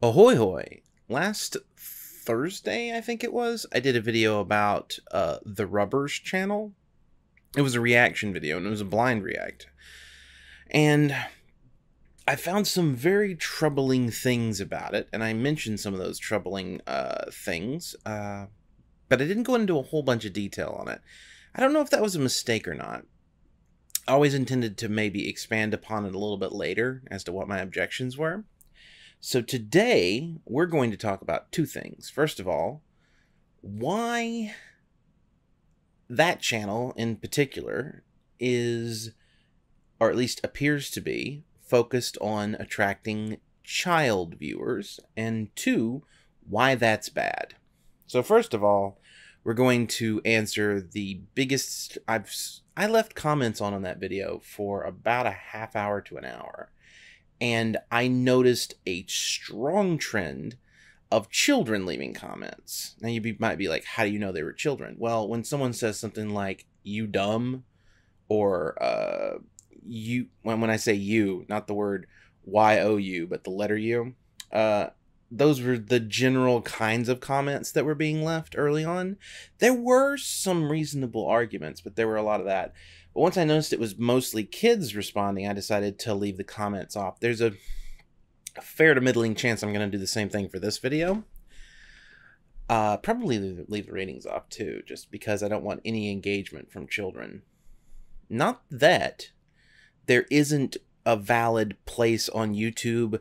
Ahoy hoy! Last Thursday, I think it was, I did a video about uh, the Rubber's channel. It was a reaction video, and it was a blind react. And I found some very troubling things about it, and I mentioned some of those troubling uh, things, uh, but I didn't go into a whole bunch of detail on it. I don't know if that was a mistake or not. I always intended to maybe expand upon it a little bit later as to what my objections were. So today we're going to talk about two things. First of all, why that channel in particular is, or at least appears to be, focused on attracting child viewers, and two, why that's bad. So first of all, we're going to answer the biggest I've I left comments on on that video for about a half hour to an hour and I noticed a strong trend of children leaving comments. Now you be, might be like, how do you know they were children? Well, when someone says something like "you dumb," or uh, "you," when when I say "you," not the word Y O U, but the letter U, uh, those were the general kinds of comments that were being left early on. There were some reasonable arguments, but there were a lot of that. But once I noticed it was mostly kids responding, I decided to leave the comments off. There's a, fair to middling chance I'm going to do the same thing for this video. Uh, probably leave the ratings off too, just because I don't want any engagement from children. Not that there isn't a valid place on YouTube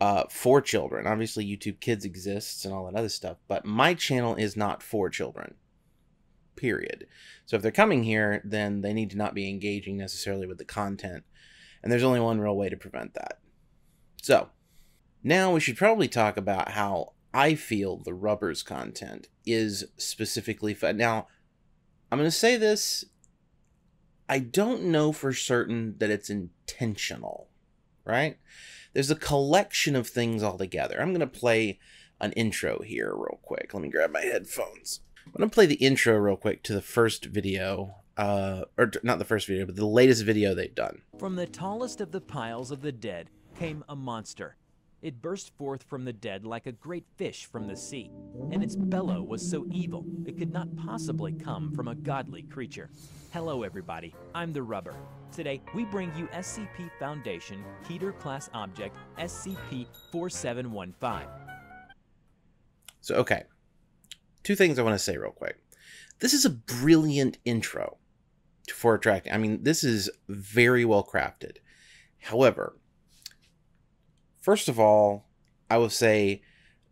uh, for children. Obviously, YouTube Kids exists and all that other stuff, but my channel is not for children. Period. So if they're coming here, then they need to not be engaging necessarily with the content. And there's only one real way to prevent that. So, now we should probably talk about how I feel the Rubber's content is specifically fun. Now, I'm going to say this. I don't know for certain that it's intentional, right? There's a collection of things all together. I'm going to play an intro here real quick. Let me grab my headphones. I'm going to play the intro real quick to the first video, uh, or not the first video, but the latest video they've done. From the tallest of the piles of the dead came a monster. It burst forth from the dead like a great fish from the sea, and its bellow was so evil it could not possibly come from a godly creature. Hello everybody, I'm the Rubber. Today we bring you SCP Foundation Keter Class Object SCP-4715. So, okay. Two things I want to say real quick. This is a brilliant intro for attracting. I mean, this is very well crafted. However, first of all, I will say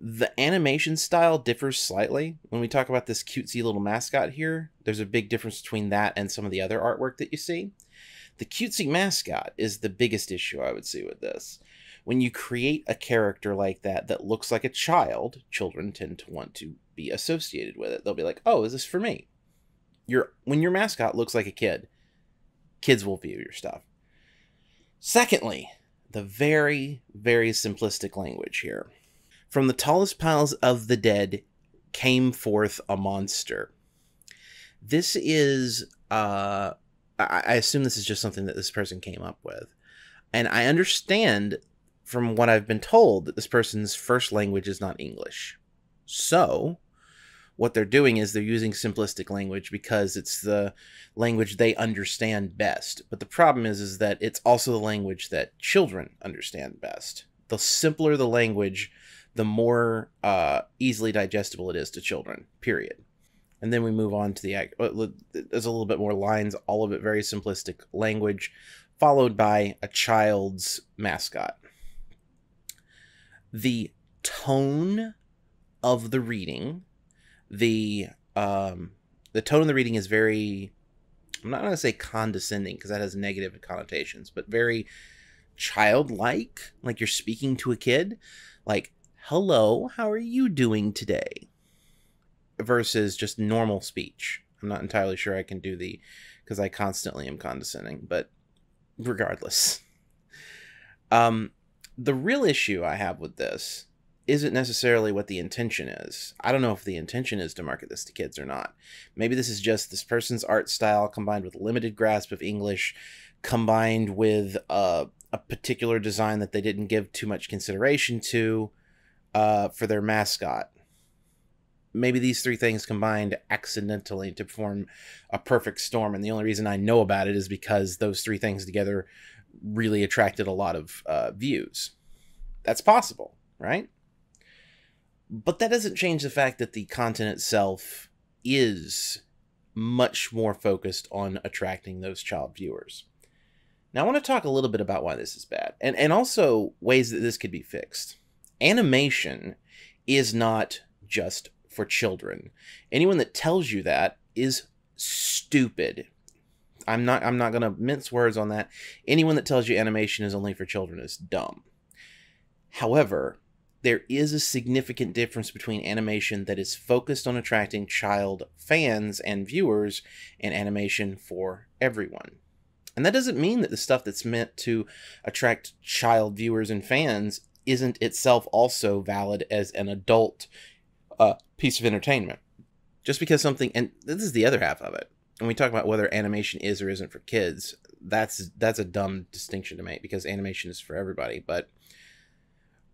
the animation style differs slightly. When we talk about this cutesy little mascot here, there's a big difference between that and some of the other artwork that you see. The cutesy mascot is the biggest issue I would see with this. When you create a character like that that looks like a child, children tend to want to be associated with it. They'll be like, "Oh, is this for me?" Your when your mascot looks like a kid, kids will view your stuff. Secondly, the very very simplistic language here. From the tallest piles of the dead came forth a monster. This is uh I, assume this is just something that this person came up with. And I understand from what I've been told that this person's first language is not English. So, what they're doing is they're using simplistic language because it's the language they understand best. But the problem is is that it's also the language that children understand best. The simpler the language, the more uh, easily digestible it is to children. Period and then we move on to the act. There's a little bit more lines, all of it very simplistic language, followed by a child's mascot. The tone of the reading, the um, the tone of the reading is very. I'm not going to say condescending because that has negative connotations, but very childlike, like you're speaking to a kid. Like, hello, how are you doing today? versus just normal speech. I'm not entirely sure I can do the because I constantly am condescending, but regardless. Um, the real issue I have with this isn't necessarily what the intention is. I don't know if the intention is to market this to kids or not. Maybe this is just this person's art style combined with limited grasp of English, combined with uh, a particular design that they didn't give too much consideration to. uh, for their mascot. Maybe these three things combined accidentally to form a perfect storm. And the only reason I know about it is because those three things together really attracted a lot of uh, views. That's possible, right? But that doesn't change the fact that the content itself is much more focused on attracting those child viewers. Now, I want to talk a little bit about why this is bad and, and also ways that this could be fixed. Animation is not just for children. Anyone that tells you that is stupid. I'm not I'm not going to mince words on that. Anyone that tells you animation is only for children is dumb. However, there is a significant difference between animation that is focused on attracting child fans and viewers and animation for everyone. And that doesn't mean that the stuff that's meant to attract child viewers and fans isn't itself also valid as an adult uh, piece of entertainment. Just because something, and this is the other half of it. When we talk about whether animation is or isn't for kids, that's that's a dumb distinction to make because animation is for everybody. But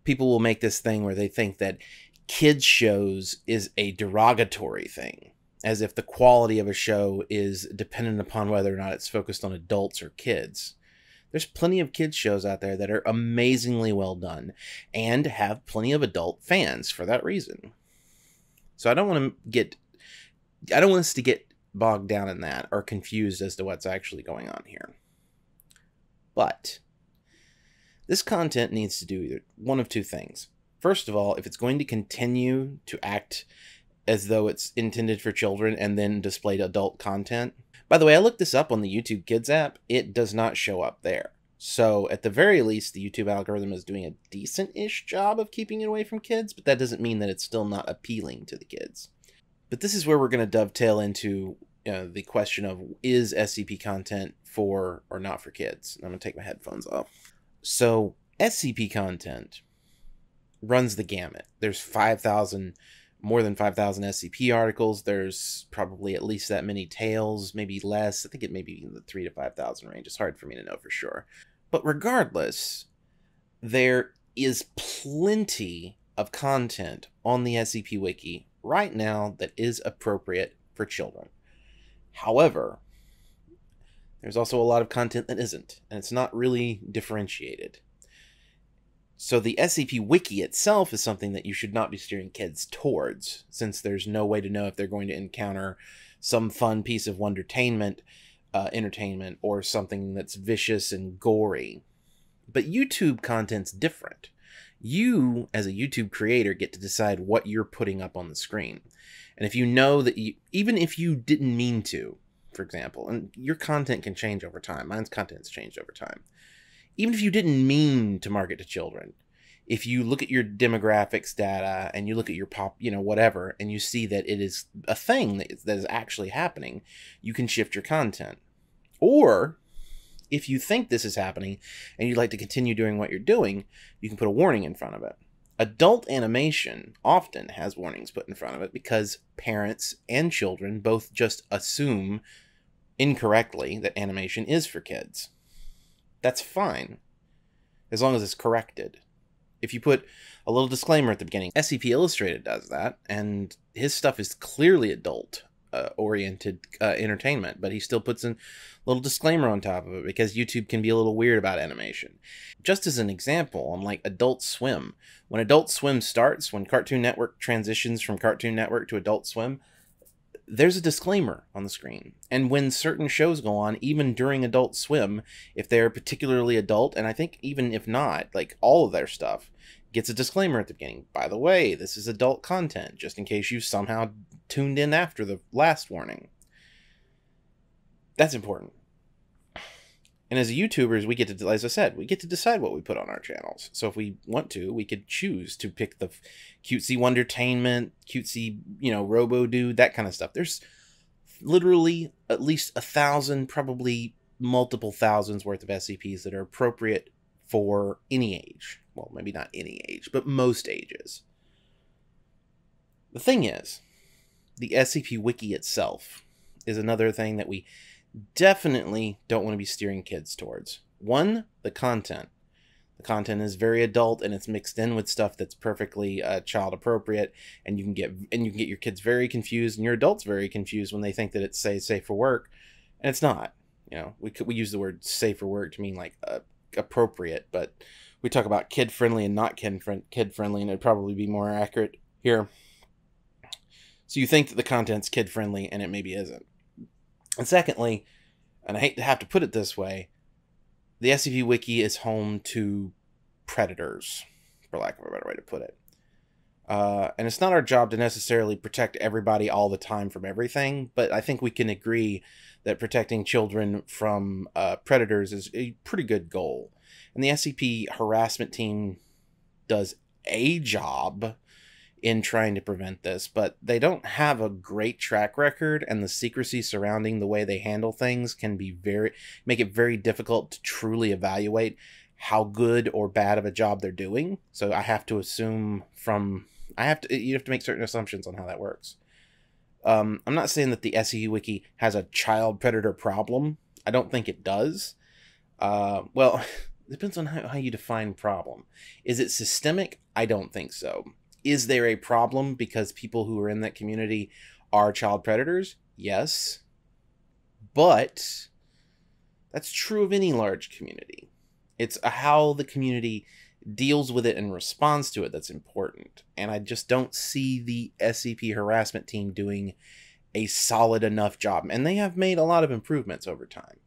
people will make this thing where they think that kids shows is a derogatory thing as if the quality of a show is dependent upon whether or not it's focused on adults or kids. There's plenty of kids shows out there that are amazingly well done and have plenty of adult fans for that reason. So i don't want to get i don't want us to get bogged down in that or confused as to what's actually going on here. But this content needs to do either one of two things. First of all, if it's going to continue to act as though it's intended for children and then display adult content. By the way, I looked this up on the YouTube Kids app. It does not show up there. So, at the very least, the YouTube algorithm is doing a decent ish job of keeping it away from kids, but that doesn't mean that it's still not appealing to the kids. But this is where we're going to dovetail into the question of is SCP content for or not for kids? I'm going to take my headphones off. So SCP content runs the gamut. There's 5,000, more than 5,000 SCP articles. There's probably at least that many tales, maybe less. I think it may be in the 3 to 5,000 range. It's hard for me to know for sure. But regardless, there is plenty of content on the SCP Wiki right now that is appropriate for children. However, there's also a lot of content that isn't, and it's not really differentiated. So the SCP Wiki itself is something that you should not be steering kids towards, since there's no way to know if they're going to encounter some fun piece of wondertainment, uh, entertainment, or something that's vicious and gory. But YouTube content's different. You, as a YouTube creator, get to decide what you're putting up on the screen. And if you know that you, even if you didn't mean to, for example, and your content can change over time. Mine's content's changed over time. Even if you didn't mean to market to children, if you look at your demographics data and you look at your pop, you know, whatever, and you see that it is a thing that is, that is actually happening, you can shift your content. Or if you think this is happening and you'd like to continue doing what you're doing, you can put a warning in front of it. Adult animation often has warnings put in front of it because parents and children both just assume incorrectly that animation is for kids. That's fine, as long as it's corrected. If you put a little disclaimer at the beginning, SCP Illustrated does that, and his stuff is clearly adult uh, oriented uh, entertainment, but he still puts a little disclaimer on top of it because YouTube can be a little weird about animation. Just as an example, on like Adult Swim, when Adult Swim starts, when Cartoon Network transitions from Cartoon Network to Adult Swim, there's a disclaimer on the screen. And when certain shows go on, even during Adult Swim, if they're particularly adult, and I think even if not, like all of their stuff, gets a disclaimer at the beginning. By the way, this is adult content, just in case you somehow tuned in after the last warning. That's important. And as YouTubers, we get to, as I said, we get to decide what we put on our channels. So if we want to, we could choose to pick the cutesy wondertainment, cutesy, you know, robo dude, that kind of stuff. There's literally at least a thousand, probably multiple thousands worth of SCPs that are appropriate for any age. Well, maybe not any age, but most ages. The thing is, the SCP Wiki itself is another thing that we definitely don't want to be steering kids towards. One, the content. the content is very adult and it's mixed in with stuff that's perfectly uh, child appropriate and you can get and you can get your kids very confused and your adults very confused when they think that it's say safe for work and it's not you know we could we use the word safe for work to mean like uh, appropriate but we talk about kid friendly and not kid kid friendly and it'd probably be more accurate here so you think that the content's kid friendly and it maybe isn't and secondly and i hate to have to put it this way the SCP Wiki is home to predators, for lack of a better way to put it. Uh, and it's not our job to necessarily protect everybody all the time from everything, but I think we can agree that protecting children from uh, predators is a pretty good goal. And the SCP harassment team does a job in trying to prevent this, but they don't have a great track record, and the secrecy surrounding the way they handle things can be very make it very difficult to truly evaluate how good or bad of a job they're doing. So I have to assume from I have to you have to make certain assumptions on how that works. Um, I'm not saying that the SCP Wiki has a child predator problem. I don't think it does. Uh, well, depends on how, how you define problem. Is it systemic? I don't think so is there a problem because people who are in that community are child predators? Yes. But that's true of any large community. It's how the community deals with it and responds to it that's important. And I just don't see the SCP harassment team doing a solid enough job. And they have made a lot of improvements over time.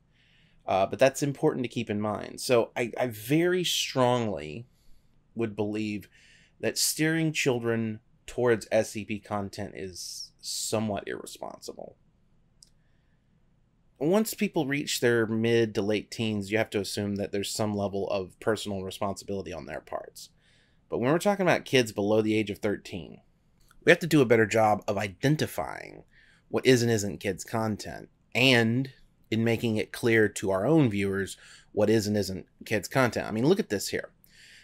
Uh, but that's important to keep in mind. So I, I very strongly would believe that steering children towards SCP content is somewhat irresponsible. Once people reach their mid to late teens, you have to assume that there's some level of personal responsibility on their parts. But when we're talking about kids below the age of 13, we have to do a better job of identifying what is and isn't kids' content and in making it clear to our own viewers what is and isn't kids' content. I mean, look at this here.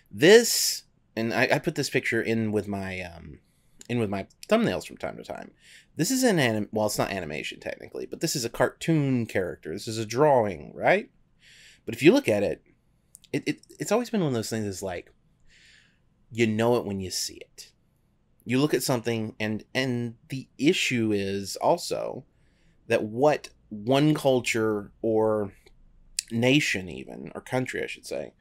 This and I, I put this picture in with my um, in with my thumbnails from time to time. This is an anim well, it's not animation technically, but this is a cartoon character. This is a drawing, right? But if you look at it, it, it it's always been one of those things that's like you know it when you see it. You look at something and and the issue is also that what one culture or nation even or country I should say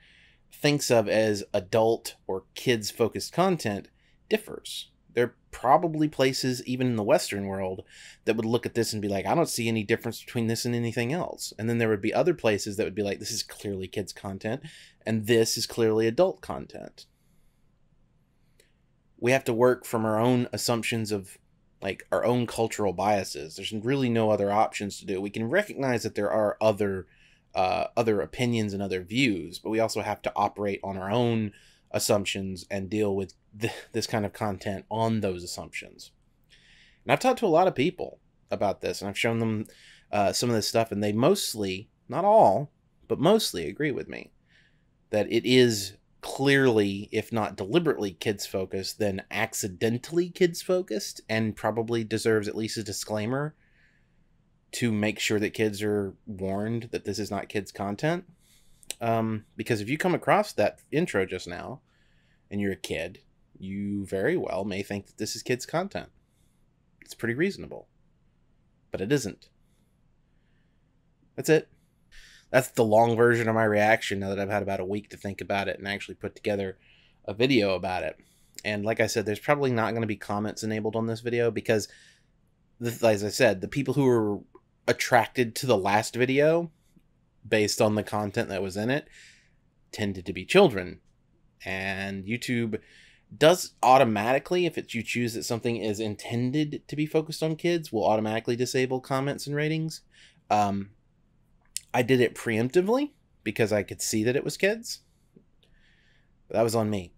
thinks of as adult or kids focused content differs. There are probably places, even in the Western world, that would look at this and be like, I don't see any difference between this and anything else. And then there would be other places that would be like, this is clearly kids' content, and this is clearly adult content. We have to work from our own assumptions of like our own cultural biases. There's really no other options to do. We can recognize that there are other uh, other opinions and other views, but we also have to operate on our own assumptions and deal with th- this kind of content on those assumptions. And I've talked to a lot of people about this, and I've shown them uh, some of this stuff, and they mostly, not all, but mostly agree with me that it is clearly, if not deliberately, kids focused, then accidentally kids focused, and probably deserves at least a disclaimer to make sure that kids are warned that this is not kids content. Um, because if you come across that intro just now and you're a kid, you very well may think that this is kids content. It's pretty reasonable. But it isn't. That's it. That's the long version of my reaction now that I've had about a week to think about it and actually put together a video about it. And like I said, there's probably not going to be comments enabled on this video because, as I said, the people who are attracted to the last video based on the content that was in it tended to be children. And YouTube does automatically, if you choose that something is intended to be focused on kids, will automatically disable comments and ratings. Um, I did it preemptively because I could see that it was kids. But that was on me.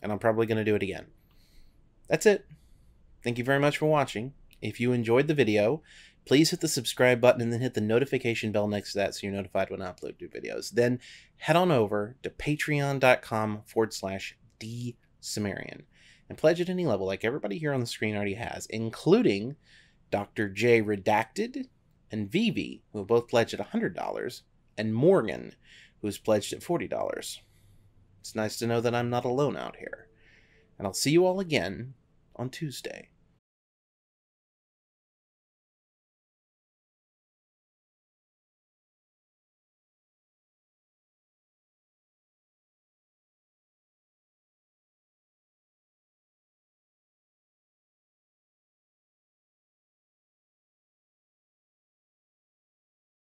And I'm probably going to do it again. That's it. Thank you very much for watching. If you enjoyed the video, please hit the subscribe button and then hit the notification bell next to that so you're notified when I upload new videos. Then head on over to patreon.com forward slash D Cimmerian and pledge at any level like everybody here on the screen already has, including Dr. J Redacted and Vivi, who have both pledged at $100, and Morgan, who has pledged at $40. It's nice to know that I'm not alone out here. And I'll see you all again on Tuesday.